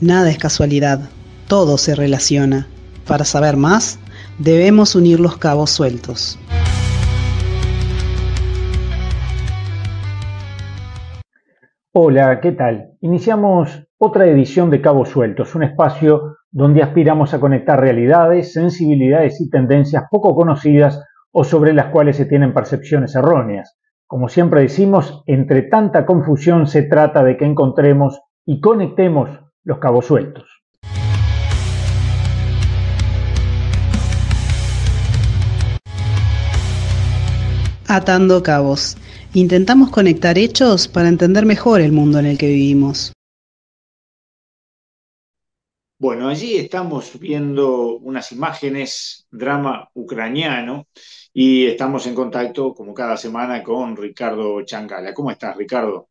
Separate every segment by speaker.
Speaker 1: Nada es casualidad, todo se relaciona. Para saber más, debemos unir los cabos sueltos.
Speaker 2: Hola, ¿qué tal? Iniciamos otra edición de Cabos Sueltos, un espacio donde aspiramos a conectar realidades, sensibilidades y tendencias poco conocidas o sobre las cuales se tienen percepciones erróneas. Como siempre decimos, entre tanta confusión se trata de que encontremos y conectemos los cabos sueltos.
Speaker 1: Atando cabos. Intentamos conectar hechos para entender mejor el mundo en el que vivimos.
Speaker 3: Bueno, allí estamos viendo unas imágenes, drama ucraniano, y estamos en contacto, como cada semana, con Ricardo Changala. ¿Cómo estás, Ricardo?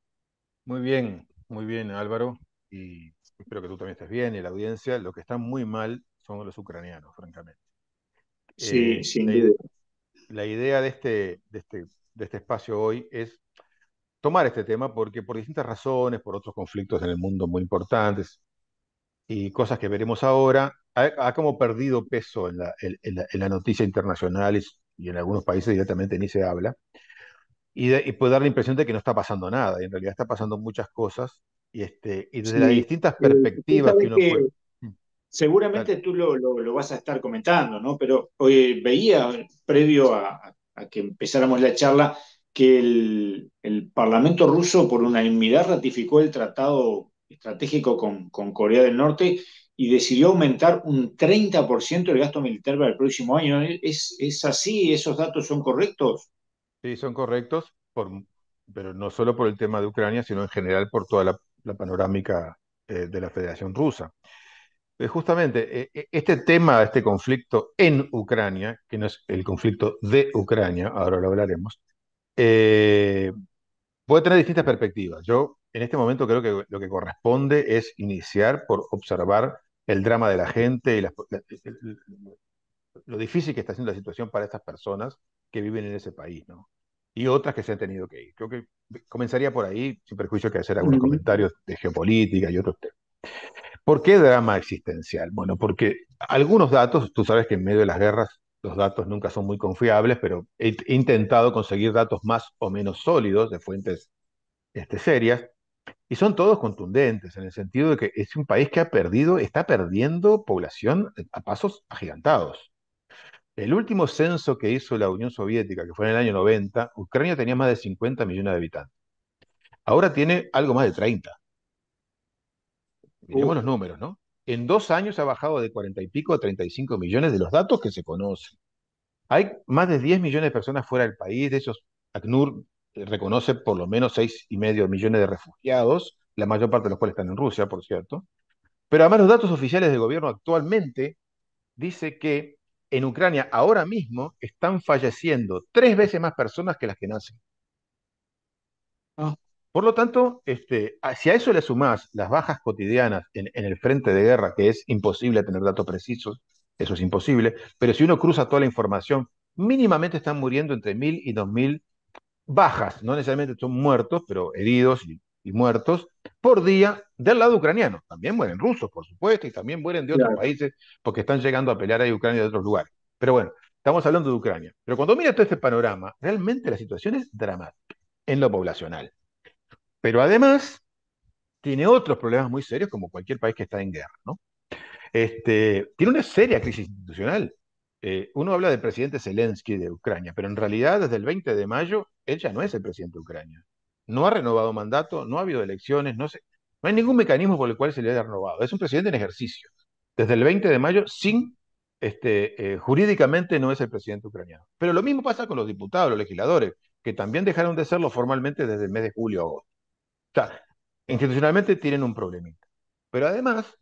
Speaker 4: Muy bien, muy bien, Álvaro. Y espero que tú también estés bien y la audiencia, lo que está muy mal son los ucranianos, francamente.
Speaker 3: Sí.
Speaker 4: Eh, la, idea de este, de, este, de este espacio hoy es tomar este tema porque por distintas razones, por otros conflictos en el mundo muy importantes y cosas que veremos ahora, ha, como perdido peso en la, en, la, noticia internacional y, en algunos países directamente ni se habla. Y, y, puede dar la impresión de que no está pasando nada, y en realidad está pasando muchas cosas y, este, y desde las distintas eh, perspectivas que uno puede...
Speaker 3: Mm. Seguramente tú lo, lo, vas a estar comentando, ¿no? Pero hoy veía, previo a, que empezáramos la charla, que el, el, Parlamento ruso por unanimidad ratificó el tratado estratégico con, con Corea del Norte y decidió aumentar un 30% el gasto militar para el próximo año. ¿Es, ¿Es así? ¿Esos datos son correctos?
Speaker 4: Sí, son correctos, por, pero no solo por el tema de Ucrania, sino en general por toda la la panorámica eh, de la Federación Rusa. Eh, justamente, eh, este tema, este conflicto en Ucrania, que no es el conflicto de Ucrania, ahora lo hablaremos, puede tener distintas perspectivas. Yo, en este momento, creo que lo que corresponde es iniciar por observar el drama de la gente y lo difícil que está siendo la situación para estas personas que viven en ese país, ¿no? Y otras que se han tenido que ir. Creo que comenzaría por ahí, sin perjuicio que hacer algunos comentarios de geopolítica y otros temas. ¿Por qué drama existencial? Bueno, porque algunos datos, tú sabes que en medio de las guerras los datos nunca son muy confiables, pero he, intentado conseguir datos más o menos sólidos de fuentes este, serias, y son todos contundentes, en el sentido de que es un país que ha perdido, está perdiendo población a pasos agigantados. El último censo que hizo la Unión Soviética, que fue en el año 90, Ucrania tenía más de 50 millones de habitantes. Ahora tiene algo más de 30. Miremos los números, ¿no? En dos años ha bajado de 40 y pico a 35 millones de los datos que se conocen. Hay más de 10 millones de personas fuera del país, de esos ACNUR eh, reconoce por lo menos 6,5 millones de refugiados, la mayor parte de los cuales están en Rusia, por cierto. Pero además los datos oficiales del gobierno actualmente dice que en Ucrania ahora mismo están falleciendo tres veces más personas que las que nacen. Ah. Por lo tanto, este, si a eso le sumás las bajas cotidianas en, el frente de guerra, que es imposible tener datos precisos, eso es imposible, pero si uno cruza toda la información, mínimamente están muriendo entre mil y dos mil bajas, no necesariamente son muertos, pero heridos y y muertos por día del lado ucraniano. También mueren rusos, por supuesto, y también mueren de otros países porque están llegando a pelear a Ucrania de otros lugares. Pero bueno, estamos hablando de Ucrania. Pero cuando mira todo este panorama, realmente la situación es dramática en lo poblacional. Pero además tiene otros problemas muy serios como cualquier país que está en guerra, ¿no? Este, tiene una seria crisis institucional. Eh, uno habla del presidente Zelensky de Ucrania, pero en realidad desde el 20 de mayo él ya no es el presidente de Ucrania no ha renovado mandato, no ha habido elecciones, no, no hay ningún mecanismo por el cual se le haya renovado. Es un presidente en ejercicio. Desde el 20 de mayo, sin, este, eh, jurídicamente no es el presidente ucraniano. Pero lo mismo pasa con los diputados, los legisladores, que también dejaron de serlo formalmente desde el mes de julio a agosto. O sea, institucionalmente tienen un problemita. Pero además,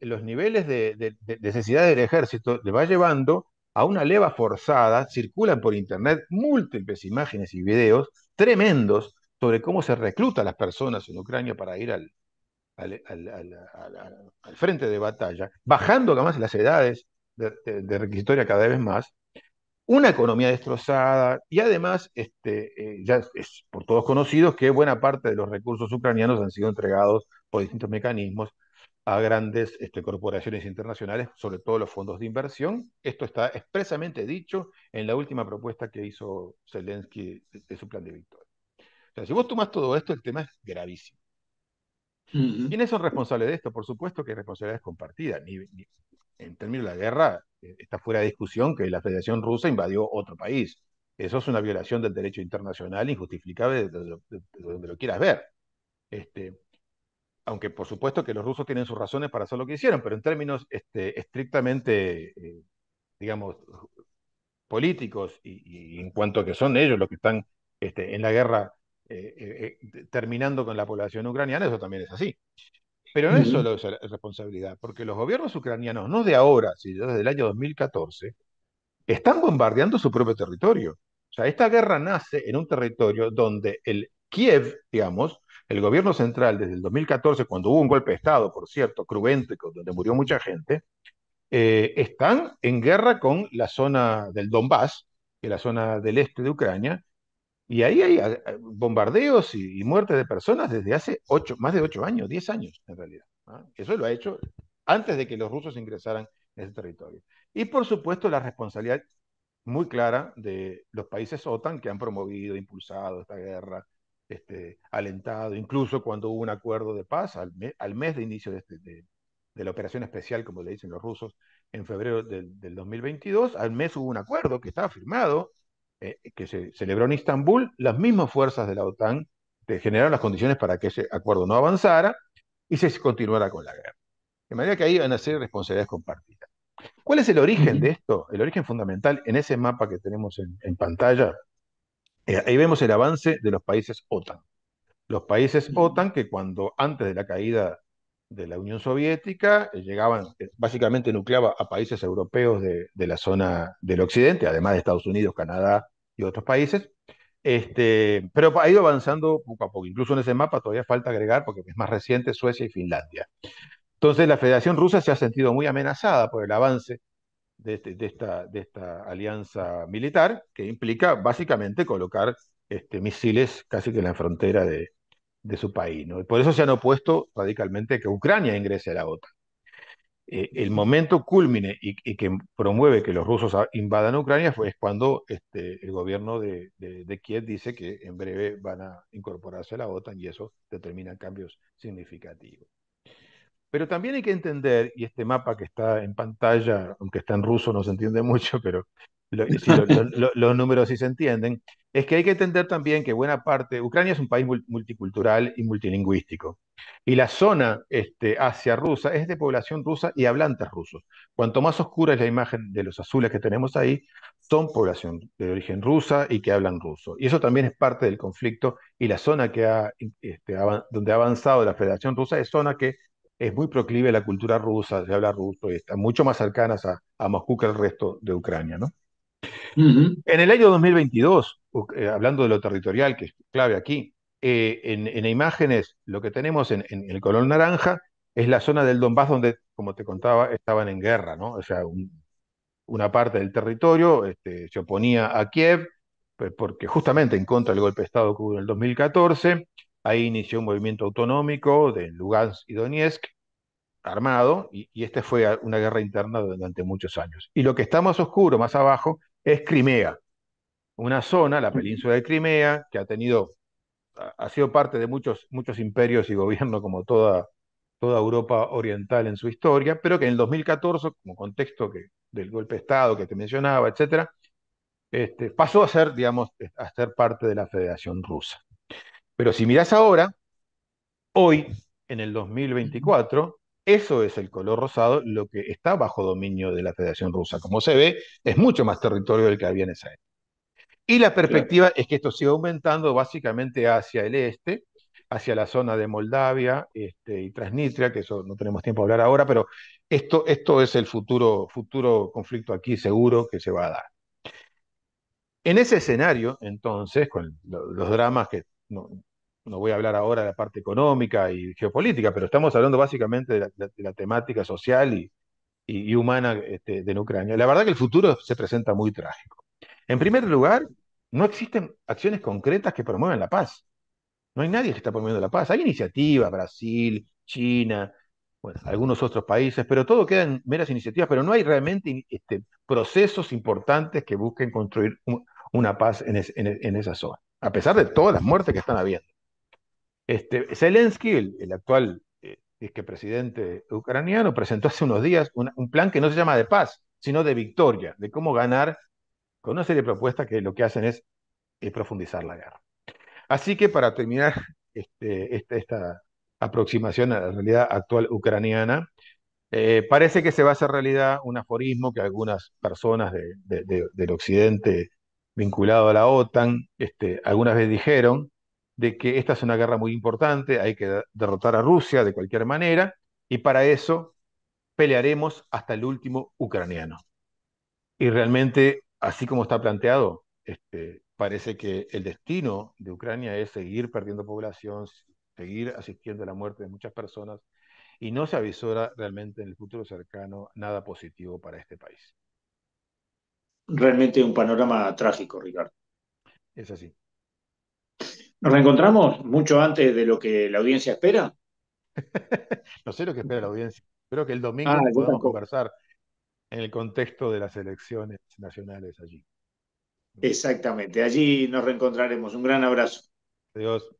Speaker 4: los niveles de, de, necesidad del ejército le va llevando a una leva forzada, circulan por internet múltiples imágenes y videos tremendos sobre cómo se recluta a las personas en Ucrania para ir al, frente de batalla, bajando además las edades de, requisitoria cada vez más, una economía destrozada y además este, eh, ya es por todos conocidos que buena parte de los recursos ucranianos han sido entregados por distintos mecanismos a grandes este, corporaciones internacionales, sobre todo los fondos de inversión. Esto está expresamente dicho en la última propuesta que hizo Zelensky de, su plan de victoria. Sea, si vos tomas todo esto, el tema es gravísimo. ¿Quiénes son responsables de esto? Por supuesto que hay responsabilidades compartidas. en términos de la guerra, eh, está fuera de discusión que la Federación Rusa invadió otro país. Eso es una violación del derecho internacional injustificable de, donde lo quieras ver. Este, aunque por supuesto que los rusos tienen sus razones para hacer lo que hicieron, pero en términos este, estrictamente, eh, digamos, políticos y, en cuanto a que son ellos los que están este, en la guerra eh, eh, terminando con la población ucraniana, eso también es así. Pero no es solo esa responsabilidad, porque los gobiernos ucranianos, no de ahora, sino desde el año 2014, están bombardeando su propio territorio. O sea, esta guerra nace en un territorio donde el Kiev, digamos, el gobierno central desde el 2014, cuando hubo un golpe de Estado, por cierto, cruento, donde murió mucha gente, eh, están en guerra con la zona del Donbass, que es la zona del este de Ucrania, y ahí hay bombardeos y, muertes de personas desde hace ocho, más de ocho años, diez años en realidad. Eso lo ha hecho antes de que los rusos ingresaran en ese territorio. Y por supuesto la responsabilidad muy clara de los países OTAN que han promovido, impulsado esta guerra, este, alentado, incluso cuando hubo un acuerdo de paz al, mes de inicio este, de, la operación especial, como le dicen los rusos, en febrero del, 2022, al mes hubo un acuerdo que estaba firmado, eh, que se celebró en Istambul, las mismas fuerzas de la OTAN generaron las condiciones para que ese acuerdo no avanzara y se continuara con la guerra. De manera que ahí van a ser responsabilidades compartidas. ¿Cuál es el origen de esto? El origen fundamental en ese mapa que tenemos en pantalla eh, ahí vemos el avance de los países OTAN. Los países OTAN que cuando antes de la caída de la Unión Soviética eh, llegaban, eh, básicamente nucleaba a países europeos de, la zona del occidente, además de Estados Unidos, Canadá y otros países. Este, pero ha ido avanzando poco a poco. Incluso en ese mapa todavía falta agregar, porque es más reciente, Suecia y Finlandia. Entonces la Federación Rusa se ha sentido muy amenazada por el avance este, de, esta, de esta alianza militar, que implica básicamente colocar este, misiles casi que en la frontera de, su país. ¿no? Y por eso se han opuesto radicalmente que Ucrania ingrese a la OTAN. Eh, el momento culmine y, que promueve que los rusos invadan Ucrania fue cuando este, el gobierno de, de, Kiev dice que en breve van a incorporarse a la OTAN y eso determina cambios significativos. Pero también hay que entender, y este mapa que está en pantalla, aunque está en ruso no se entiende mucho, pero los números sí se entienden, es que hay que entender también que buena parte, Ucrania es un país multicultural y multilingüístico, y la zona este, hacia rusa es de población rusa y hablantes rusos. Cuanto más oscura es la imagen de los azules que tenemos ahí, son población de origen rusa y que hablan ruso. Y eso también es parte del conflicto, y la zona que ha, este, donde ha avanzado la Federación Rusa es zona que es muy proclive a la cultura rusa, se habla ruso y están mucho más cercanas a, Moscú que el resto de Ucrania, ¿no? En el año 2022, eh, hablando de lo territorial, que es clave aquí, eh, en, imágenes lo que tenemos en, el color naranja es la zona del Donbass donde, como te contaba, estaban en guerra, ¿no? O sea, una parte del territorio este, se oponía a Kiev, pues, porque justamente en contra del golpe de Estado que hubo en el 2014, Ahí inició un movimiento autonómico de Lugansk y Donetsk, armado, y, este fue una guerra interna durante muchos años. Y lo que está más oscuro, más abajo, es Crimea, una zona, la península de Crimea, que ha tenido, ha sido parte de muchos, muchos imperios y gobiernos como toda, toda Europa oriental en su historia, pero que en el 2014, como contexto que, del golpe de Estado que te mencionaba, etcétera, este, pasó a ser, digamos, a ser parte de la Federación Rusa. Pero si miras ahora, hoy, en el 2024, eso es el color rosado, lo que está bajo dominio de la Federación Rusa. Como se ve, es mucho más territorio del que había en esa época. Y la perspectiva es que esto siga aumentando básicamente hacia el este, hacia la zona de Moldavia este, y Transnistria, que eso no tenemos tiempo de hablar ahora, pero esto, esto es el futuro, futuro conflicto aquí seguro que se va a dar. En ese escenario, entonces, con los dramas que no, no voy a hablar ahora de la parte económica y geopolítica, pero estamos hablando básicamente de la, temática social y, humana este, de Ucrania. La verdad que el futuro se presenta muy trágico. En primer lugar, no existen acciones concretas que promuevan la paz. No hay nadie que está promoviendo la paz. Hay iniciativas, Brasil, China, algunos otros países, pero todo queda en meras iniciativas, pero no hay realmente este, procesos importantes que busquen construir una paz en, esa zona, a pesar de todas las muertes que están habiendo. Este, Zelensky, el, actual eh, presidente ucraniano, presentó hace unos días un plan que no se llama de paz, sino de victoria, de cómo ganar con una serie de propuestas que lo que hacen es, profundizar la guerra. Así que para terminar este, esta, aproximación a la realidad actual ucraniana, eh, parece que se va a hacer realidad un aforismo que algunas personas del occidente vinculado a la OTAN este, algunas veces dijeron, de que esta es una guerra muy importante, hay que derrotar a Rusia de cualquier manera, y para eso pelearemos hasta el último ucraniano. Y realmente, así como está planteado, este, parece que el destino de Ucrania es seguir perdiendo población, seguir asistiendo a la muerte de muchas personas, y no se avisora realmente en el futuro cercano nada positivo para este país.
Speaker 3: Realmente un panorama trágico, Ricardo.
Speaker 4: Es así.
Speaker 3: ¿Nos reencontramos mucho antes de lo que la audiencia espera?
Speaker 4: no sé lo que espera la audiencia. Espero que el domingo ah, podamos conversar en el contexto de las elecciones nacionales allí.
Speaker 3: Exactamente, allí nos reencontraremos. Un gran abrazo.
Speaker 4: Adiós.